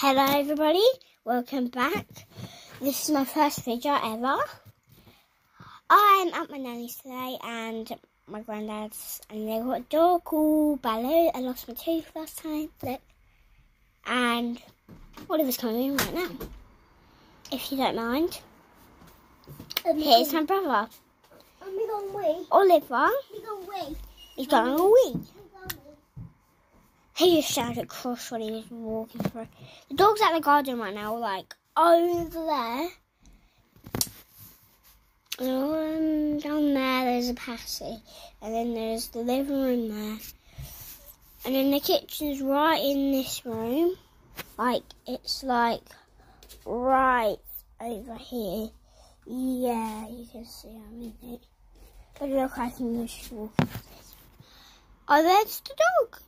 Hello everybody, welcome back. This is my first video ever. I'm at my nanny's today and my granddad's and they got a dog called Baloo. I lost my tooth last time, look. And Oliver's coming in right now. If you don't mind. Here's my brother. Oliver. He's going away. He shouted across when he was walking through. The dog's at the garden right now, like over there. Um, down there, there's a passage, and then there's the living room there, and then the kitchen's right in this room. Like it's like right over here. Yeah, you can see I'm in it. But look, I can just walk. Oh, there's the dog.